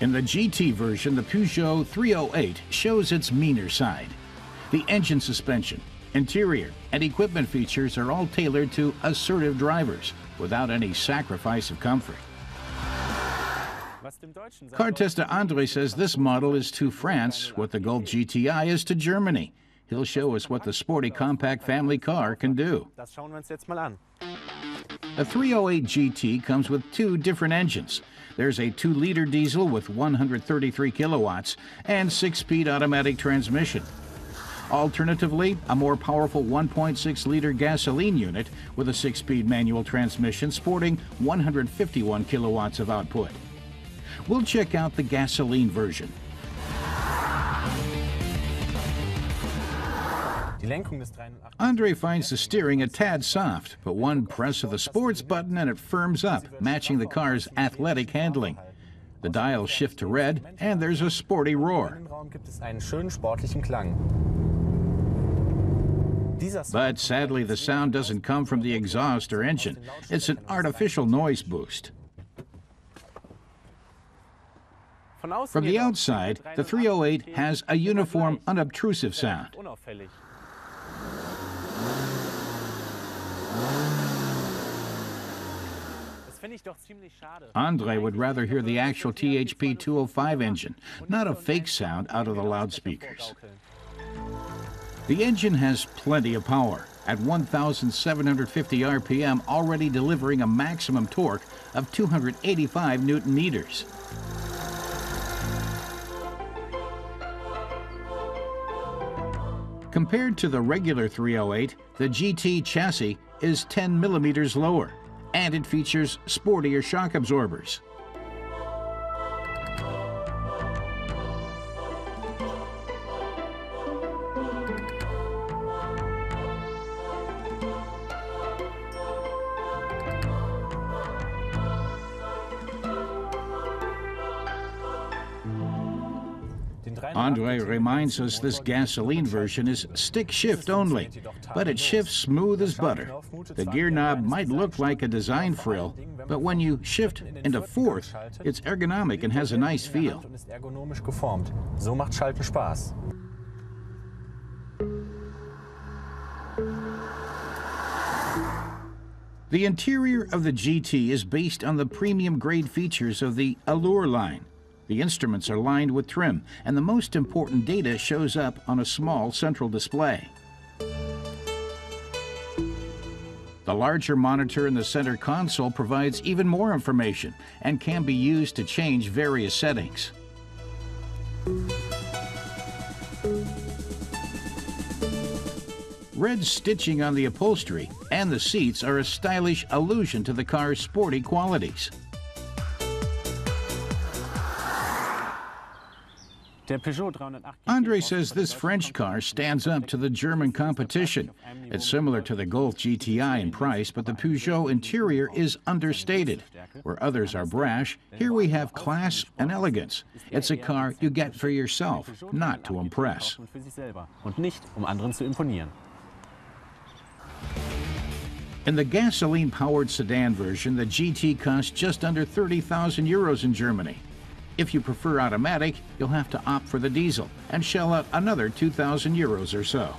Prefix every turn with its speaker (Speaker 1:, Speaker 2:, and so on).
Speaker 1: In the GT version, the Peugeot 308 shows its meaner side. The engine suspension, interior, and equipment features are all tailored to assertive drivers without any sacrifice of comfort. Car tester Andre says this model is to France what the Golf GTI is to Germany. He'll show us what the sporty compact family car can do. A 308 GT comes with two different engines. There's a 2-liter diesel with 133 kilowatts and 6-speed automatic transmission. Alternatively, a more powerful 1.6-liter gasoline unit with a 6-speed manual transmission sporting 151 kilowatts of output. We'll check out the gasoline version. Andre finds the steering a tad soft, but one press of the sports button and it firms up, matching the car's athletic handling. The dials shift to red, and there's a sporty roar. But sadly, the sound doesn't come from the exhaust or engine. It's an artificial noise boost. From the outside, the 308 has a uniform, unobtrusive sound. Andre would rather hear the actual THP 205 engine, not a fake sound out of the loudspeakers. The engine has plenty of power, at 1,750 RPM, already delivering a maximum torque of 285 newton meters. Compared to the regular 308, the GT chassis is 10 millimeters lower, and it features sportier shock absorbers. Andre reminds us this gasoline version is stick shift only, but it shifts smooth as butter. The gear knob might look like a design frill, but when you shift into fourth, it's ergonomic and has a nice feel. The interior of the GT is based on the premium grade features of the Allure line. The instruments are lined with trim, and the most important data shows up on a small central display. The larger monitor in the center console provides even more information and can be used to change various settings. Red stitching on the upholstery and the seats are a stylish allusion to the car's sporty qualities. Andre says this French car stands up to the German competition. It's similar to the Golf GTI in price, but the Peugeot interior is understated. Where others are brash, here we have class and elegance. It's a car you get for yourself, not to impress. In the gasoline-powered sedan version, the GT costs just under 30,000 euros in Germany. If you prefer automatic, you'll have to opt for the diesel and shell out another 2,000 euros or so.